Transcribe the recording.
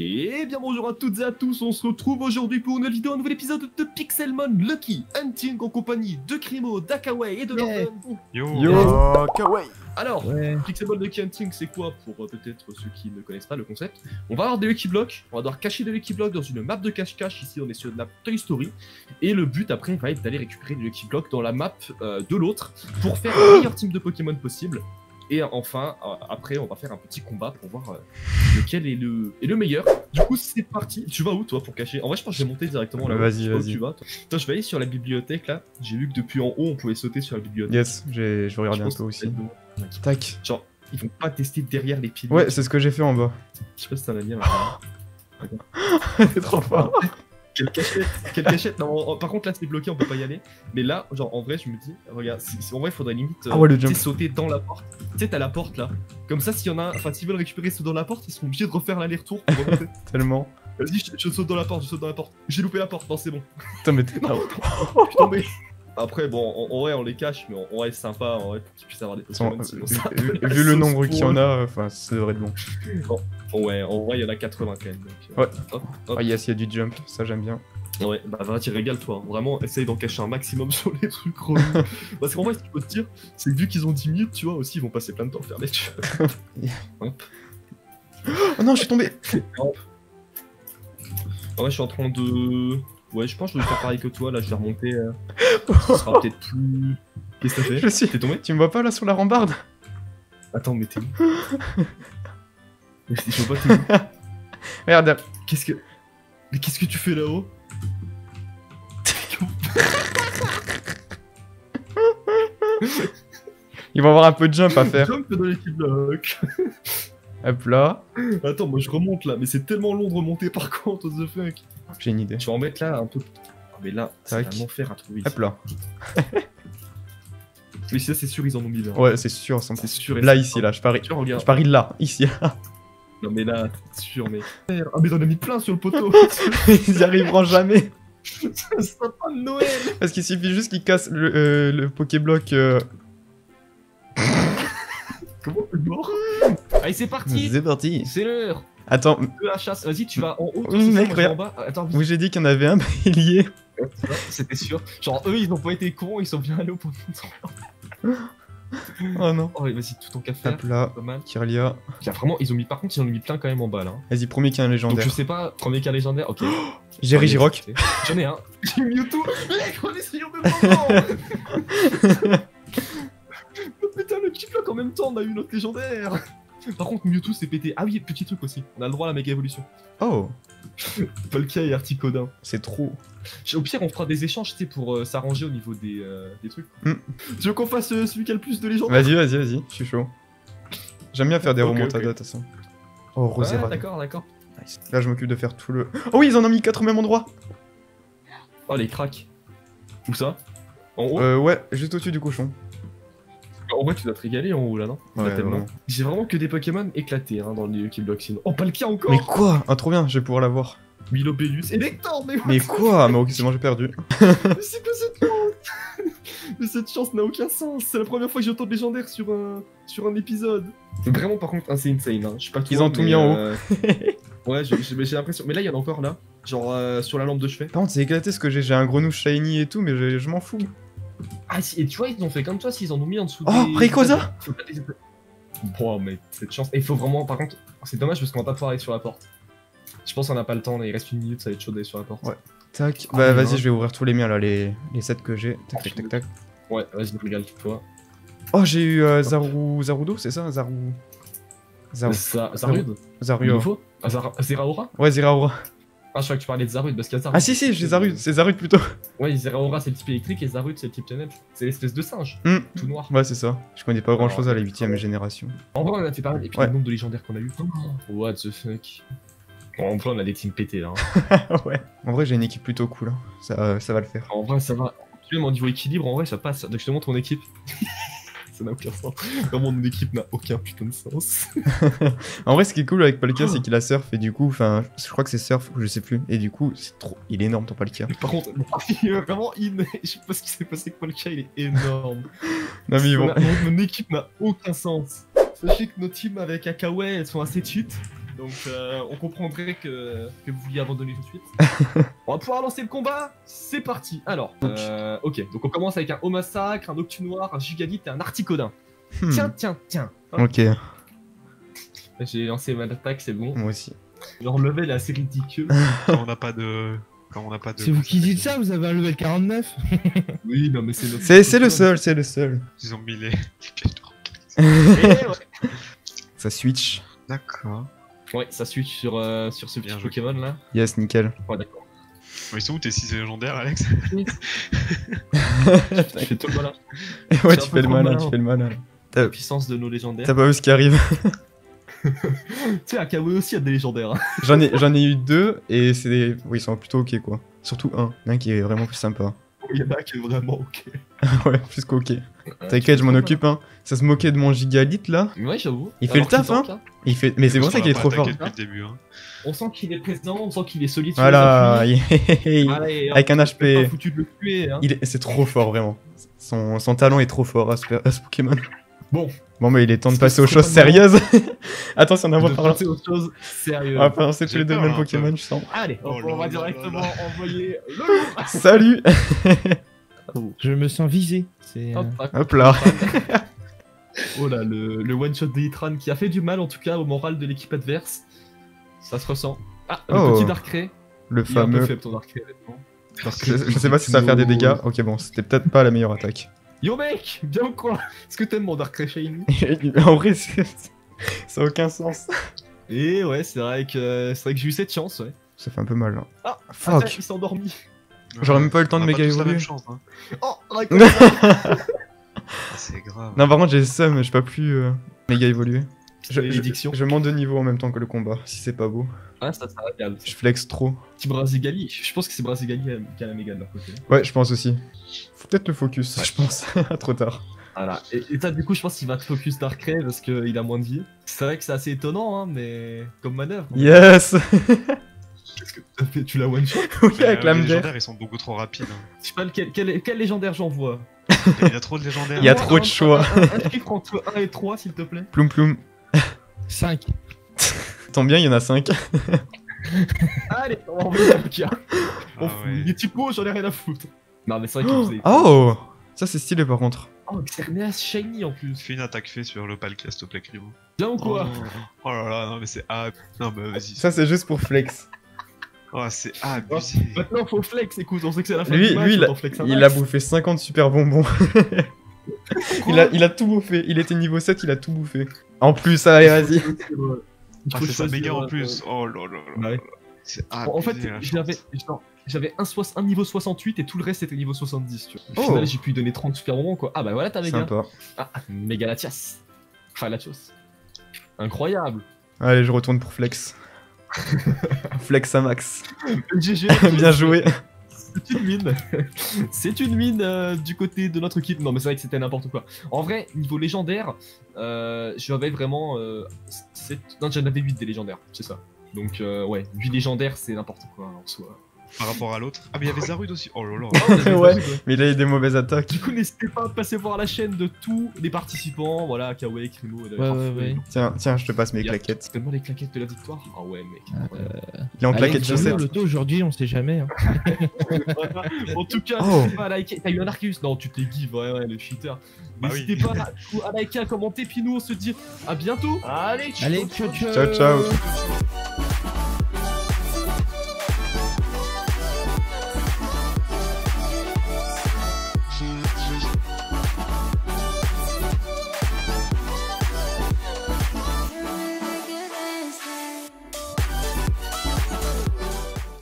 Et bien bonjour à toutes et à tous, on se retrouve aujourd'hui pour une vidéo, un nouvel épisode de Pixelmon Lucky Hunting en compagnie de Crimo, d'Akaway et de Yeah. Norton. Yo, Yo, kawaii Alors, Ouais. Pixelmon Lucky Hunting c'est quoi pour euh, peut-être ceux qui ne connaissent pas le concept? On va avoir des Lucky Blocks, on va devoir cacher des Lucky Blocks dans une map de cache-cache, ici on est sur de la Toy Story, et le but après va être d'aller récupérer des Lucky Blocks dans la map euh, de l'autre pour faire le meilleur team de Pokémon possible. Et enfin, euh, après, on va faire un petit combat pour voir euh, lequel est le, est le meilleur. Du coup, c'est parti. Tu vas où, toi, pour cacher? En vrai, je pense que je vais monter directement là. Vas-y, vas-y. Tu vas, toi. Attends, je vais aller sur la bibliothèque, là. J'ai vu que depuis en haut, on pouvait sauter sur la bibliothèque. Yes, je vais regarder un peu aussi. Tac. Genre, ils vont pas tester derrière les piliers. Ouais, c'est ce que j'ai fait en bas. Je sais pas si t'as un lien. là. T'es trop fort. Quelle cachette Quelle cachette Non, en- par contre, là, c'est bloqué, on peut pas y aller. Mais là, genre, en vrai, je me dis, regarde, en vrai, il faudrait limite euh, Ah ouais, le jump. sauter dans la porte. Tu sais, t'as la porte là. Comme ça, s'il y en a enfin, s'ils veulent récupérer ceux dans la porte, ils seront obligés de refaire l'aller-retour pour remonter. Tellement. Vas-y, je, je saute dans la porte, je saute dans la porte. J'ai loupé la porte, non, c'est bon. Putain, mais t'es. Non, je suis tombé. Après, bon, en, en vrai, on les cache, mais on, on reste sympa en vrai pour qu'ils puissent avoir des Pokémon. sinon vu, ça vu- peut la vu le nombre qu'il y en a, enfin, ça devrait être bon. Bon, ouais, en vrai, il y en a 80 quand même. Donc, euh, Ouais. Hop, hop. Ah, yes, il y a du jump, ça j'aime bien. Ouais, bah vas-y, régale-toi. Vraiment, essaye d'en cacher un maximum sur les trucs relous. Parce qu'en vrai, ce qu'il faut te dire, c'est que vu qu'ils ont 10 minutes, tu vois, aussi, ils vont passer plein de temps à faire des. Hop. Oh non, je suis tombé En vrai, je suis en train de. Ouais, je pense que je vais faire pareil que toi, là, je vais remonter. euh, Ce sera peut-être plus. Qu'est-ce que t'as fait? Je suis. T'es tombé? Tu me vois pas là sur la rambarde? Attends, mais t'es où? Mais Je vois pas, t'es où? Regarde, Qu'est-ce que. Mais qu'est-ce que tu fais là-haut? Il va y avoir un peu de jump à faire. Jump dans l'équipe bloc. Hop là. Attends, moi je remonte là, mais c'est tellement long de remonter par contre, what the fuck. J'ai une idée. Je vais en mettre là un peu. Ah, mais là, c'est un enfer à trouver. Hop là. Mais ça, c'est sûr, ils en ont mis là. Ouais, c'est sûr, C'est 100%. sûr. Là, ici, là, je parie. Je parie là, ici. Non, mais là, c'est sûr, mais. Ah, mais t'en as mis plein sur le poteau. Ils y arriveront jamais. sera pas de Noël. Parce qu'il suffit juste qu'ils cassent le, euh, le Pokéblock. euh, Comment t'es mort Allez, c'est parti. C'est parti. C'est l'heure Attends, la chasse. Vas-y, tu vas en haut. toi, Oui, ça, mec, moi, en bas. Attends, vite. oui, j'ai dit qu'il y en avait un bélier. C'était sûr. Genre, eux, ils ont pas été cons, ils sont bien allés au point de Oh non. Oh, vas-y, tout ton café. Hop là. Pas mal. Kirlia. Il y a vraiment, ils ont mis, par contre, ils en ont mis plein quand même en bas là. hein. Vas-y, premier qui a un Donc légendaire. je sais pas, premier cas légendaire, ok. Jerry Giroc. J'en ai un. J'ai Mewtwo. Mec, on est sur le moment Oh, Putain, le petit bloc en même temps, on a eu notre légendaire Par contre, Mewtwo s'est pété. Ah oui, petit truc aussi. On a le droit à la méga évolution. Oh, Palkia et Articodin. c'est trop. Au pire, on fera des échanges, tu sais, pour euh, s'arranger au niveau des, euh, des trucs. Hmm. Tu veux qu'on fasse euh, celui qui a le plus de légendaires Vas-y, vas-y, vas-y, je suis chaud. J'aime bien faire des Ok, remontadas de toute façon. Oh, Ouais, Rosera. d'accord, d'accord. Nice. Là, je m'occupe de faire tout le. Oh oui, ils en ont mis 4 au même endroit. Oh, les cracks. Où ça? En haut? Euh, ouais, juste au-dessus du cochon. En vrai, tu dois te régaler en haut là, non Ouais, vraiment. J'ai vraiment que des Pokémon éclatés hein, dans le Lucky Block sinon. Oh, Palkia encore Mais quoi Ah, trop bien, je vais pouvoir l'avoir. Milobellus et Nectar, mais, Mais quoi Mais ok, c'est bon, j'ai perdu. mais c'est quoi cette chance Mais cette chance n'a aucun sens. C'est la première fois que j'ai autant de légendaires sur un, sur un épisode. Vraiment, par contre, hein, c'est insane. Hein. Je sais pas Ils toi, ont tout mis en haut. euh, ouais, j'ai- l'impression. Mais là, il y en a encore là. Genre euh, sur la lampe de chevet. Par contre, c'est éclaté ce que j'ai. J'ai un grenouille shiny et tout, mais je, je m'en fous. Ah, si, et tu vois, ils ont fait comme toi s'ils en ont mis en dessous. Oh, des- pas les- Bon, mais cette chance. Et il faut vraiment, par contre, c'est dommage parce qu'on va pas pouvoir aller sur la porte. Je pense qu'on n'a pas le temps, là, il reste une minute, ça va être chaud d'aller sur la porte. Ouais. Tac. Ah, Bah, vas-y, je vais ouvrir tous les miens là, les, les 7 que j'ai. Tac, tac, tac, tac. Ouais, vas-y, régale toi. Oh, j'ai eu euh, Zaru... Zarudo, c'est ça Zaru. Zaru. Zarud faut Ah, Zara- Zeraora Ouais, Zeraora. Ah, je crois que tu parlais de Zarud parce qu'il y a Zarud. Ah, si, si, j'ai Zarud. C'est Zarud plutôt. Ouais, Zeraora c'est le type électrique et Zarud c'est le type ténèbres. C'est l'espèce de singe, Hmm. tout noir. Ouais, c'est ça. Je connais pas grand chose à la ouais. 8ème génération. En vrai, on a fait pareil, et puis Ouais. le nombre de légendaires qu'on a eu. Oh, what the fuck. Bon, en vrai, on a des teams pétés là. hein. ouais. En vrai, j'ai une équipe plutôt cool. hein. Ça, ça va le faire. En vrai, ça va. Même au niveau équilibre, en vrai, ça passe. Donc, je te montre mon équipe. ça n'a aucun sens. Vraiment, mon équipe n'a aucun putain de sens. En vrai, ce qui est cool avec Palkia, c'est qu'il a surf et du coup, enfin, je crois que c'est surf ou je sais plus. Et du coup, c'est trop. Il est énorme ton Palkia. Par contre, il est vraiment in. Je sais pas ce qui s'est passé avec Polka, il est énorme. Non, mais ils vont. On a- mon, équipe n'a aucun sens. Sachez que nos teams avec Akaway, elles sont assez cheat. Donc euh, on comprendrait que, que vous vouliez abandonner tout de suite. on va pouvoir lancer le combat. C'est parti. Alors, euh, ok. Donc on commence avec un Haut Massacre, un Octu Noir, un Gigadite et un Articodin. Hmm, Tiens, tiens, tiens. Hop, Ok, J'ai lancé ma attaque, c'est bon. moi aussi. Leur level est assez ridicule. Quand on n'a pas de. Quand on n'a pas de. C'est vous qui dites ça, vous avez un level 49 oui, non mais c'est notre. C'est c'est le seul, c'est le seul. Ils ont mis les. Eh ouais. Ça switch. D'accord. Ouais, ça switch sur, euh, sur ce petit Bien joué. Pokémon là. Yes, nickel. Ouais, d'accord. Mais ils sont où tes 6 légendaires, Alex Je fais tout le malin. ouais, tu fais le malin, malin. tu fais le malin. La puissance de nos légendaires. T'as pas vu ce qui arrive Tu sais, Akawe aussi a des légendaires. hein. J'en ai, j'en ai eu deux et c'est des... Oui, ils sont plutôt ok quoi. Surtout un, un qui est vraiment plus sympa. Il y en a qui est vraiment ok. ouais, plus qu'ok. T'inquiète, je m'en occupe hein. Ça se moquait de mon gigalite là. Ouais, j'avoue. Il fait le taf, hein. Il fait... Mais c'est pour ça qu'il est trop fort. Depuis le début, hein. On sent qu'il est présent, on sent qu'il est solide. sur Voilà, avec un HP. Hein. Il est... C'est trop fort vraiment. Son... Son talent est trop fort à ce, à ce Pokémon. Bon. Bon, mais il est temps de passer aux choses sérieuses. Attention, on en De va parler. passer aux choses sérieuses. On va passer tous les deux le même peu. Pokémon, je sens. Allez, on, Oh on va directement envoyer le loup. Salut Je me sens visé. C'est. euh, Hop, là. Oh là, le, le one shot de Hitran qui a fait du mal en tout cas au moral de l'équipe adverse. Ça se ressent. Ah, le Oh. petit Darkrai. Le Il est un peu fameux. faible ton Darkrai honnêtement. Je, je sais pas si ça va faire des dégâts. Ok, bon, c'était peut-être pas la meilleure attaque. Yo mec, bien ou quoi Est-ce que t'aimes mon Darkrai Shiny en vrai, c'est- ça a aucun sens. Et ouais, c'est vrai que c'est vrai que j'ai eu cette chance, ouais. Ça fait un peu mal là. Ah, Fuck. attends, il s'est endormi. J'aurais même pas eu le temps On de méga tous la même évoluer. chance, hein. Oh, d'accord. Ah, C'est grave. Non, par contre, j'ai le seum, j'ai pas plus euh, méga évoluer. Je, Je, je, monte de niveau en même temps que le combat, si c'est pas beau. Ah, ça, ça régale. Je flex trop. Petit Brasigali. Je pense que c'est Brasigali qui a la méga de leur côté. Ouais, je pense aussi. Faut peut-être le focus, je pense. Trop tard. Voilà. Et, et ça, du coup, je pense qu'il va te focus Darkrai parce qu'il a moins de vie. C'est vrai que c'est assez étonnant, hein, mais comme manœuvre. Yes Qu'est-ce que t'as fait? Tu l'as one shot? Oui, Mais, avec euh, les d'air. légendaires, ils sont beaucoup trop rapides. hein. Je sais pas lequel, quel, quel légendaire j'envoie. Il y a trop de légendaires. Il y a trop un- de choix. Un, un- un chiffre entre 1 et 3, s'il te plaît. Ploum ploum. 5. Tant bien, il y en a 5. Allez, on va envoyer un cas. Ah On fout. ouais. Les typos, j'en ai rien à foutre. Non, mais c'est vrai qu'il faisait. Oh Ça, c'est stylé par contre. Oh, Xerneas Shiny en plus. Fais une attaque fait sur le Palkia, s'il te plaît. Bien ou quoi oh. oh là là, non mais c'est ah non mais vas-y. Ça, c'est juste pour flex. Oh c'est abusé. Maintenant, faut flex. Écoute, on sait que c'est la fin Lui, du match. lui il, a, autant flex il a bouffé 50 super bonbons. il, a, il a tout bouffé. Il était niveau 7, il a tout bouffé. En plus, allez, vas-y. Il Ah faut c'est ça choisir, méga en euh, plus. Oh là là là. bah en fait, j'avais un, un niveau 68 et tout le reste était niveau 70. Tu vois. Au Oh. final, j'ai pu lui donner 30 super bonbons quoi. Ah bah voilà, t'as méga. Sympa. Ah, méga Latias. Enfin, Latios. Incroyable. Allez, je retourne pour flex. flex à max. GG. Bien joué. C'est une mine. C'est une mine euh, du côté de notre équipe. Non, mais c'est vrai que c'était n'importe quoi. En vrai, niveau légendaire, euh, j'avais vraiment. Euh, Non, j'en avais 8 des légendaires, c'est ça. Donc, euh, ouais, 8 légendaires, c'est n'importe quoi en soi. Par rapport à l'autre. Ah mais il y avait Zarud aussi. Oh là là. Oh, Ouais. Mais il a eu des mauvaises attaques. Du coup, n'hésitez pas à passer voir la chaîne de tous les participants. Voilà, Kawaii, Krimo, et Ouais, ouais, ouais. Tiens, tiens, je te passe mes claquettes. Tellement les claquettes de la victoire. Ah ouais, mec. incroyable. Il est en claquettes chaussettes. Le taux aujourd'hui, on sait jamais. hein. en tout cas, Oh. n'hésitez pas à liker. T'as eu un Arceus Non, tu t'es give, ouais, ouais, le cheater. Bah N'hésitez oui. pas à, à liker, à commenter, puis nous on se dit à bientôt. Allez, Allez, ciao, ciao. Ciao, ciao.